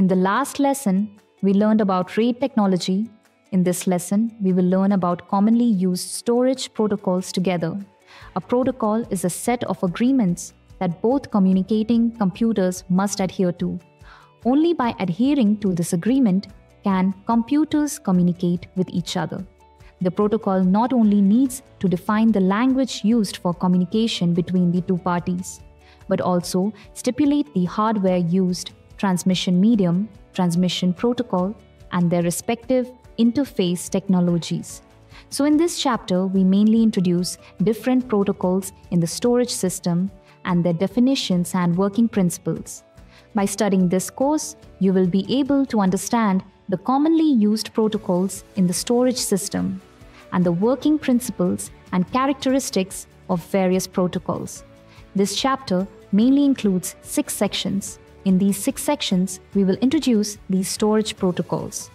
In the last lesson, we learned about RAID technology. In this lesson, we will learn about commonly used storage protocols together. A protocol is a set of agreements that both communicating computers must adhere to. Only by adhering to this agreement can computers communicate with each other. The protocol not only needs to define the language used for communication between the two parties, but also stipulate the hardware used, transmission medium, transmission protocol, and their respective interface technologies. So, in this chapter, we mainly introduce different protocols in the storage system and their definitions and working principles. By studying this course, you will be able to understand the commonly used protocols in the storage system and the working principles and characteristics of various protocols. This chapter mainly includes six sections. In these six sections, we will introduce these storage protocols.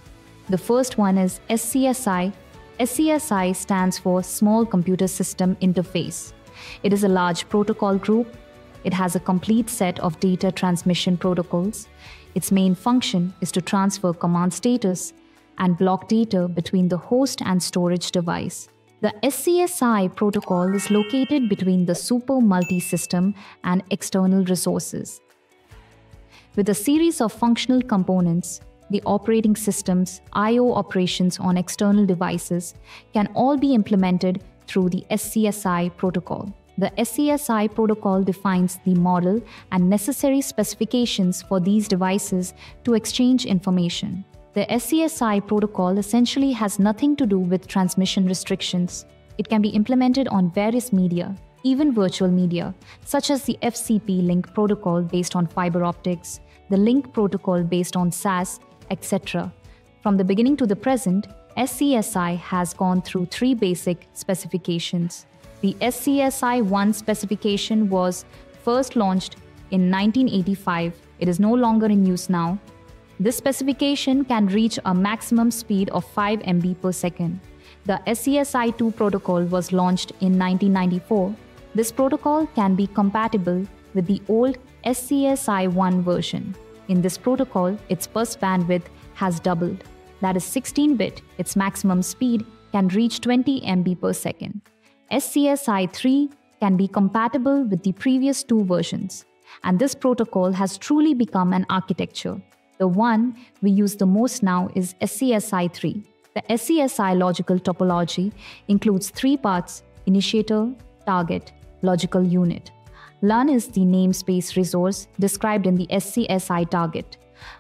The first one is SCSI. SCSI stands for Small Computer System Interface. It is a large protocol group. It has a complete set of data transmission protocols. Its main function is to transfer command status and block data between the host and storage device. The SCSI protocol is located between the super multi system and external resources. With a series of functional components, the operating system's I/O operations on external devices can all be implemented through the SCSI protocol. The SCSI protocol defines the model and necessary specifications for these devices to exchange information. The SCSI protocol essentially has nothing to do with transmission restrictions. It can be implemented on various media, even virtual media, such as the FCP link protocol based on fiber optics, the link protocol based on SAS, etc. From the beginning to the present, SCSI has gone through three basic specifications. The SCSI 1 specification was first launched in 1985. It is no longer in use now this specification can reach a maximum speed of 5 MB per second. The SCSI 2 protocol was launched in 1994. This protocol can be compatible with the old SCSI 1 version. In this protocol, its bus bandwidth has doubled. That is 16 bit, its maximum speed can reach 20 MB per second. SCSI 3 can be compatible with the previous two versions, and this protocol has truly become an architecture the one we use the most now is SCSI 3. The SCSI logical topology includes three parts initiator, target, logical unit. LUN is the namespace resource described in the SCSI target.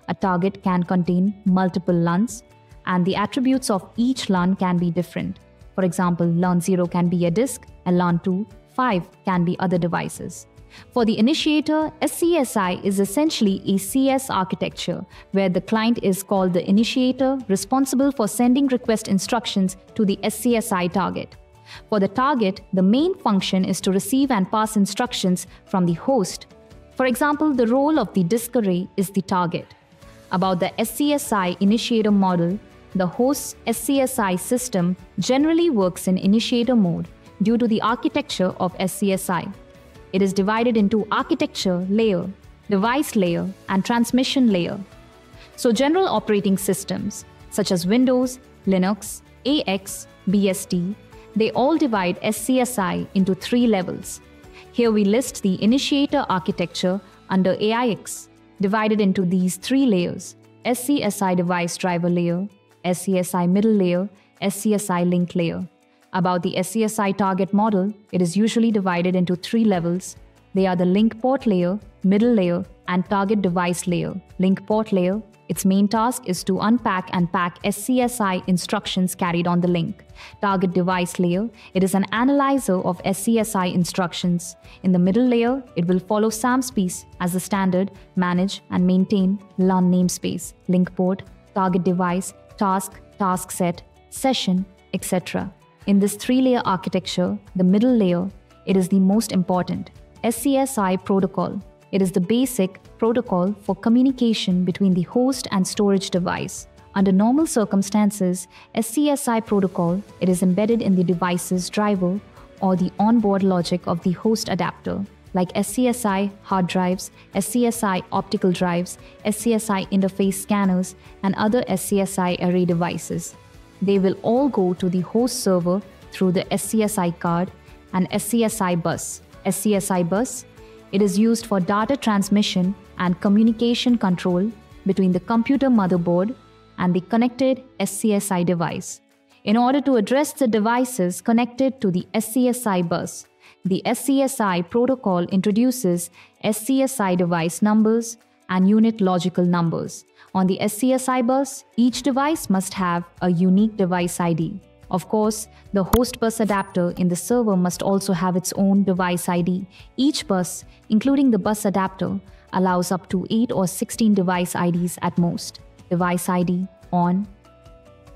A target can contain multiple LUNs, and the attributes of each LUN can be different. For example, LUN 0 can be a disk, and LUN 2, 5 can be other devices. For the initiator, SCSI is essentially a CS architecture where the client is called the initiator responsible for sending request instructions to the SCSI target. For the target, the main function is to receive and pass instructions from the host. For example, the role of the disk array is the target. About the SCSI initiator model, the host's SCSI system generally works in initiator mode due to the architecture of SCSI. It is divided into architecture layer, device layer, and transmission layer. So, general operating systems such as Windows, Linux, AIX, BSD, they all divide SCSI into three levels. Here we list the initiator architecture under AIX, divided into these three layers SCSI device driver layer, SCSI middle layer, SCSI link layer. About the SCSI target model, it is usually divided into three levels. They are the link port layer, middle layer, and target device layer. Link port layer, its main task is to unpack and pack SCSI instructions carried on the link. Target device layer, it is an analyzer of SCSI instructions. In the middle layer, it will follow SAM/SPC as the standard, manage and maintain LUN namespace, link port, target device, task, task set, session, etc. In this three layer architecture, the middle layer, it is the most important. SCSI protocol. It is the basic protocol for communication between the host and storage device. Under normal circumstances, SCSI protocol, it is embedded in the device's driver or the onboard logic of the host adapter. like SCSI hard drives, SCSI optical drives, SCSI interface scanners, and other SCSI array devices. They will all go to the host server through the SCSI card and SCSI bus. SCSI bus, it is used for data transmission and communication control between the computer motherboard and the connected SCSI device. In order to address the devices connected to the SCSI bus, the SCSI protocol introduces SCSI device numbers and unit logical numbers. On the SCSI bus, each device must have a unique device ID. Of course, the host bus adapter in the server must also have its own device ID. Each bus, including the bus adapter, allows up to 8 or 16 device IDs at most. Device ID on.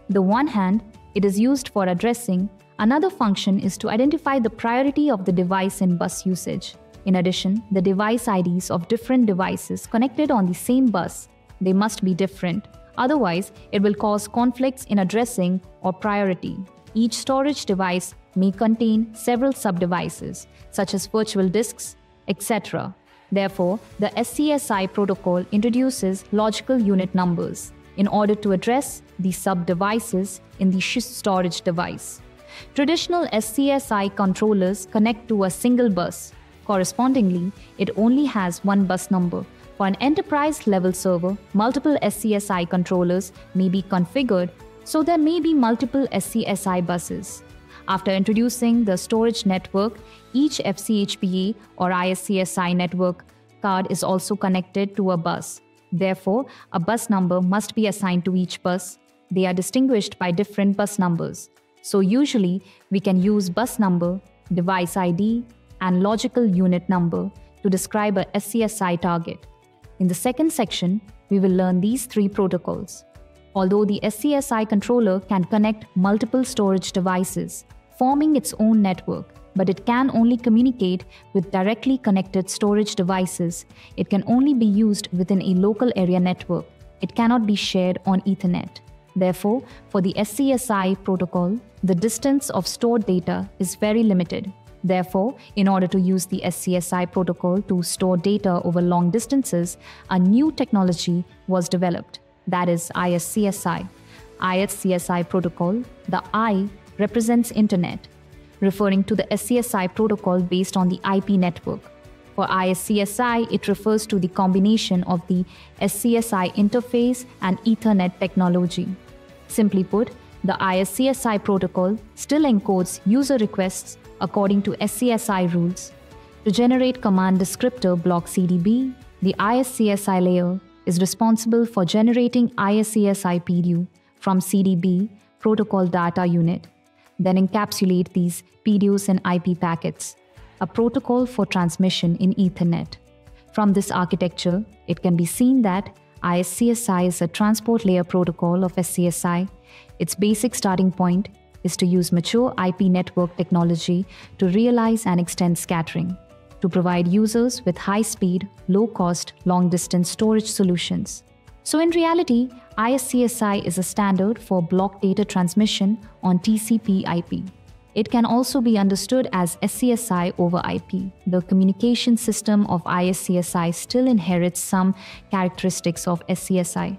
The one hand, it is used for addressing. Another function is to identify the priority of the device in bus usage. In addition, the device IDs of different devices connected on the same bus, they must be different. Otherwise, it will cause conflicts in addressing or priority. Each storage device may contain several sub-devices, such as virtual disks, etc. Therefore, the SCSI protocol introduces logical unit numbers in order to address the sub-devices in the storage device. Traditional SCSI controllers connect to a single bus. Correspondingly, it only has one bus number for an enterprise level server, multiple SCSI controllers may be configured, so there may be multiple SCSI buses. After introducing the storage network, each FC HBA or ISCSI network card is also connected to a bus. Therefore, a bus number must be assigned to each bus. They are distinguished by different bus numbers. So, usually, we can use bus number, device ID, and logical unit number to describe a SCSI target. In the second section, we will learn these three protocols. Although the SCSI controller can connect multiple storage devices, forming its own network, but it can only communicate with directly connected storage devices. It can only be used within a local area network. It cannot be shared on Ethernet. Therefore, for the SCSI protocol, the distance of stored data is very limited. Therefore, in order to use the SCSI protocol to store data over long distances, a new technology was developed that is ISCSI. ISCSI protocol, the I represents Internet, referring to the SCSI protocol based on the IP network. For ISCSI, it refers to the combination of the SCSI interface and Ethernet technology. Simply put, the ISCSI protocol still encodes user requests according to SCSI rules. To generate command descriptor block CDB, the ISCSI layer is responsible for generating ISCSI PDU from CDB protocol data unit, then encapsulate these PDUs in IP packets, a protocol for transmission in Ethernet. From this architecture, it can be seen that ISCSI is a transport layer protocol of SCSI. Its basic starting point is to use mature IP network technology to realize and extend scattering, to provide users with high speed, low cost, long distance storage solutions. So, in reality, ISCSI is a standard for block data transmission on TCP IP. It can also be understood as SCSI over IP. The communication system of ISCSI still inherits some characteristics of SCSI.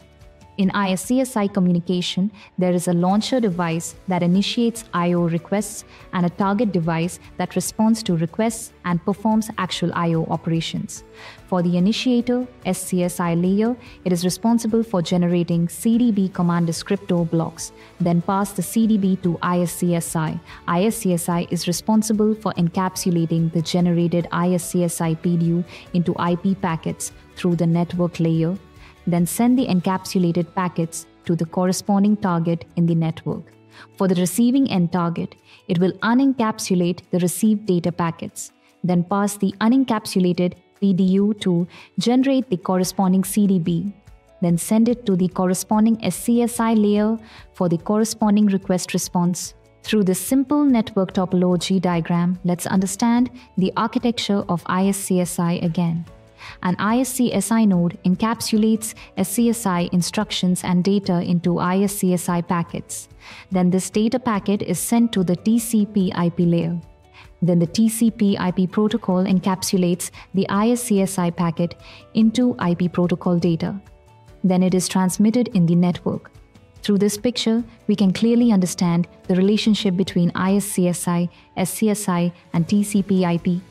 In ISCSI communication, there is a launcher device that initiates I/O requests and a target device that responds to requests and performs actual I/O operations. For the initiator SCSI layer, it is responsible for generating CDB command descriptor blocks, then pass the CDB to ISCSI. ISCSI is responsible for encapsulating the generated ISCSI PDU into IP packets through the network layer then send the encapsulated packets to the corresponding target in the network. For the receiving end target, it will unencapsulate the received data packets, then pass the unencapsulated PDU to generate the corresponding CDB, then send it to the corresponding SCSI layer for the corresponding request response. Through this simple network topology diagram, let's understand the architecture of ISCSI again. An ISCSI node encapsulates SCSI instructions and data into ISCSI packets. Then this data packet is sent to the TCP IP layer. Then the TCP IP protocol encapsulates the ISCSI packet into IP protocol data. Then it is transmitted in the network. Through this picture, we can clearly understand the relationship between ISCSI, SCSI, and TCP IP.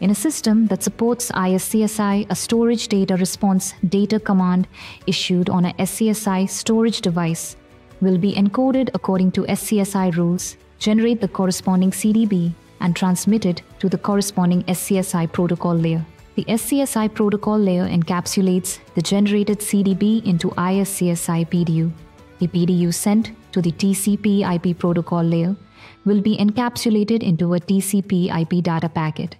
In a system that supports ISCSI, a storage data response data command issued on a SCSI storage device will be encoded according to SCSI rules, generate the corresponding CDB, and transmit it to the corresponding SCSI protocol layer. The SCSI protocol layer encapsulates the generated CDB into ISCSI PDU. The PDU sent to the TCP IP protocol layer will be encapsulated into a TCP IP data packet.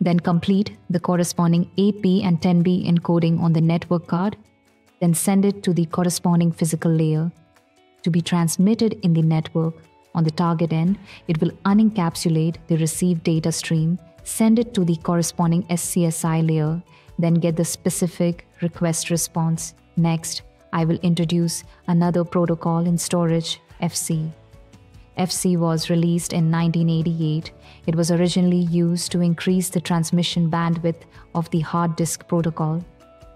Then complete the corresponding 8B and 10B encoding on the network card, then send it to the corresponding physical layer to be transmitted in the network. On the target end, it will unencapsulate the received data stream, send it to the corresponding SCSI layer, then get the specific request response. Next, I will introduce another protocol in storage, FC. FC was released in 1988. It was originally used to increase the transmission bandwidth of the hard disk protocol.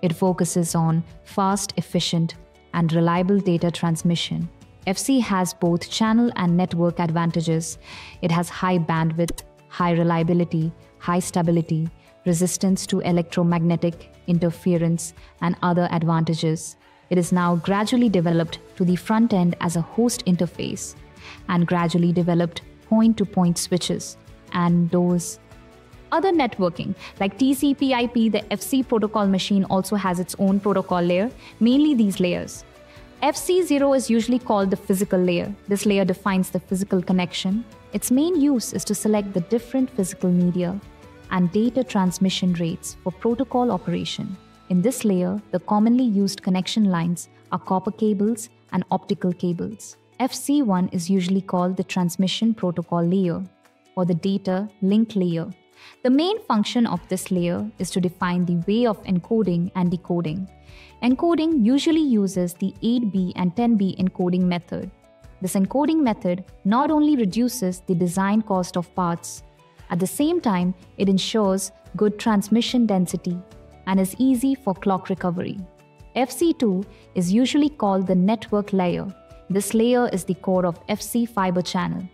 It focuses on fast, efficient, and reliable data transmission. FC has both channel and network advantages. It has high bandwidth, high reliability, high stability, resistance to electromagnetic interference, and other advantages. It is now gradually developed to the front end as a host interface and gradually developed point to point switches and those other networking like TCP IP, the FC protocol machine also has its own protocol layer, mainly these layers. FC0 is usually called the physical layer. This layer defines the physical connection. Its main use is to select the different physical media and data transmission rates for protocol operation. In this layer, the commonly used connection lines are copper cables and optical cables. FC1 is usually called the transmission protocol layer or the data link layer. The main function of this layer is to define the way of encoding and decoding. Encoding usually uses the 8B and 10B encoding method. This encoding method not only reduces the design cost of parts, at the same time, it ensures good transmission density and is easy for clock recovery. FC2 is usually called the network layer this layer is the core of FC fiber channel.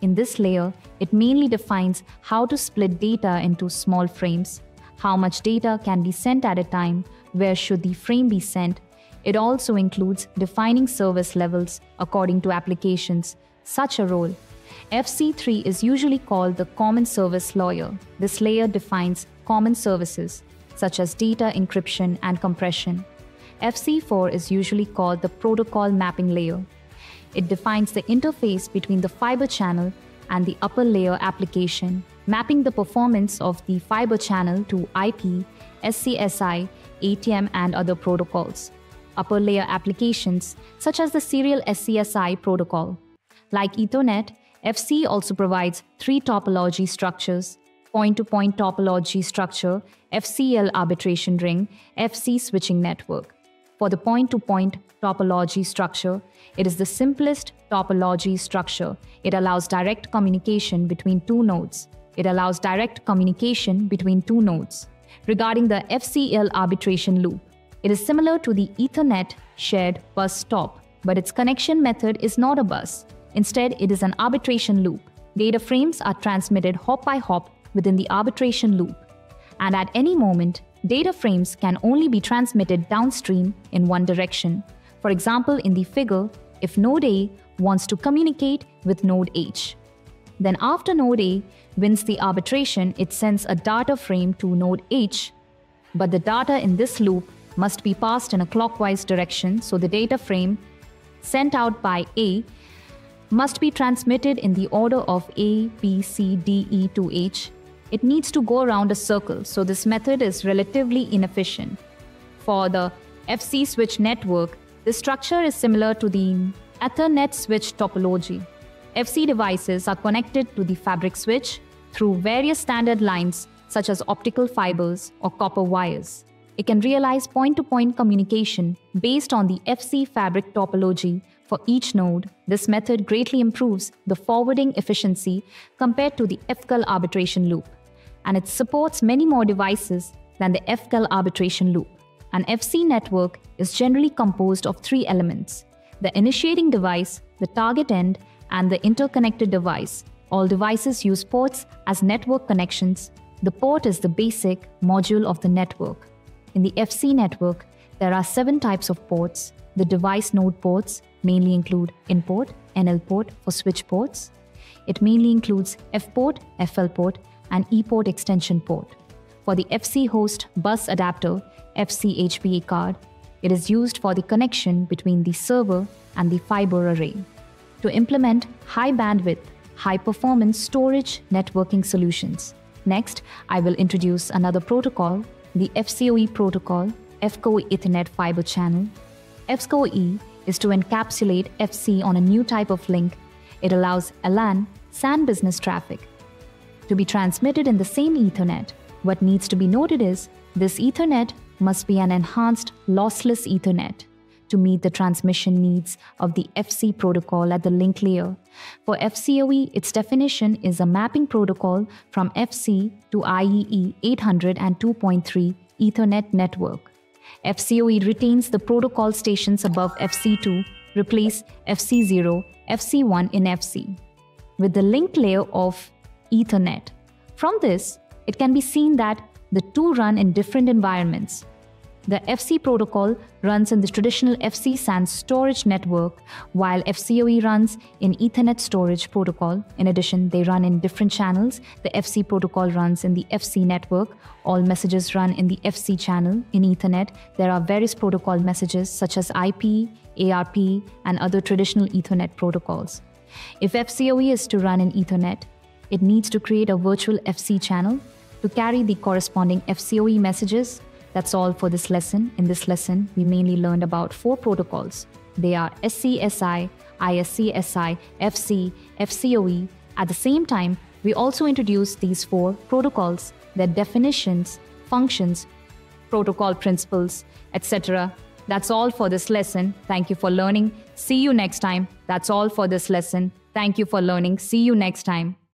In this layer, it mainly defines how to split data into small frames, how much data can be sent at a time, where should the frame be sent. It also includes defining service levels according to applications, such a role. FC3 is usually called the common service layer. This layer defines common services, such as data encryption and compression. FC4 is usually called the protocol mapping layer. It defines the interface between the fiber channel and the upper layer application, mapping the performance of the fiber channel to IP, SCSI, ATM, and other protocols. Upper layer applications, such as the serial SCSI protocol. Like Ethernet, FC also provides three topology structures point to point topology structure, FCAL arbitration ring, FC switching network. For the point to point topology structure, it is the simplest topology structure. It allows direct communication between two nodes. It allows direct communication between two nodes. Regarding the FCAL arbitration loop, it is similar to the Ethernet shared bus stop, but its connection method is not a bus. Instead, it is an arbitration loop. Data frames are transmitted hop by hop within the arbitration loop. And at any moment, data frames can only be transmitted downstream in one direction. For example, in the figure, if node A wants to communicate with node H. Then after node A wins the arbitration, it sends a data frame to node H, but the data in this loop must be passed in a clockwise direction, so the data frame sent out by A must be transmitted in the order of A, B, C, D, E to H. It needs to go around a circle, so this method is relatively inefficient. For the FC switch network, the structure is similar to the Ethernet switch topology. FC devices are connected to the fabric switch through various standard lines such as optical fibers or copper wires. It can realize point to point communication based on the FC fabric topology for each node. This method greatly improves the forwarding efficiency compared to the FCAL arbitration loop, and it supports many more devices than the FCAL arbitration loop. An FC network is generally composed of three elements the initiating device, the target end, and the interconnected device. All devices use ports as network connections. The port is the basic module of the network. In the FC network, there are seven types of ports. The device node ports mainly include N port, NL port for switch ports. It mainly includes F port, FL port, and E port extension port. For the FC host bus adapter, FC HBA card, it is used for the connection between the server and the fiber array. To implement high bandwidth, high performance storage networking solutions. Next, I will introduce another protocol, the FCOE protocol, FCOE Ethernet Fiber Channel. FCOE is to encapsulate FC on a new type of link. It allows LAN, SAN business traffic, to be transmitted in the same Ethernet. What needs to be noted is this Ethernet must be an enhanced lossless Ethernet to meet the transmission needs of the FC protocol at the link layer. For FCOE, its definition is a mapping protocol from FC to IEEE 802.3 Ethernet network. FCOE retains the protocol stations above FC2, replace FC0, FC1 in FC, with the link layer of Ethernet. From this, it can be seen that the two run in different environments. The FC protocol runs in the traditional FC SAN storage network, while FCOE runs in Ethernet storage protocol. In addition, they run in different channels. The FC protocol runs in the FC network. All messages run in the FC channel. In Ethernet, there are various protocol messages such as IP, ARP, and other traditional Ethernet protocols. If FCOE is to run in Ethernet, it needs to create a virtual FC channel to carry the corresponding FCOE messages that's all for this lesson. In this lesson, we mainly learned about four protocols. They are SCSI, ISCSI, FC, FCOE. At the same time, we also introduced these four protocols, their definitions, functions, protocol principles, etc. That's all for this lesson. Thank you for learning. See you next time. That's all for this lesson. Thank you for learning. See you next time.